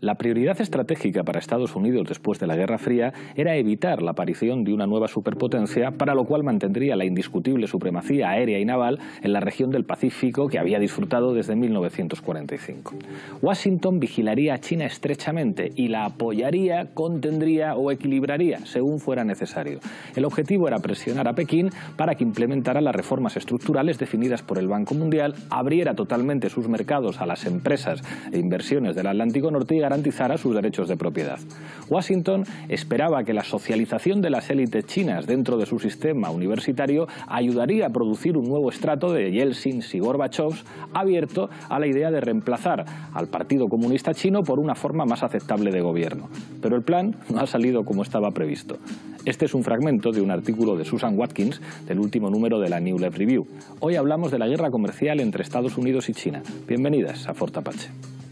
La prioridad estratégica para Estados Unidos después de la Guerra Fría era evitar la aparición de una nueva superpotencia, para lo cual mantendría la indiscutible supremacía aérea y naval en la región del Pacífico que había disfrutado desde 1945. Washington vigilaría a China estrechamente y la apoyaría, contendría o equilibraría, según fuera necesario. El objetivo era presionar a Pekín para que implementara las reformas estructurales definidas por el Banco Mundial, abriera totalmente sus mercados a las empresas e inversiones del Atlántico Norte y garantizara sus derechos de propiedad. Washington esperaba que la socialización de las élites chinas dentro de su sistema universitario ayudaría a producir un nuevo estrato de Yeltsin y Gorbachev abierto a la idea de reemplazar al Partido Comunista Chino por una forma más aceptable de gobierno. Pero el plan no ha salido como estaba previsto. Este es un fragmento de un artículo de Susan Watkins del último número de la New Left Review. Hoy hablamos de la guerra comercial entre Estados Unidos y China. Bienvenidas a Fort Apache.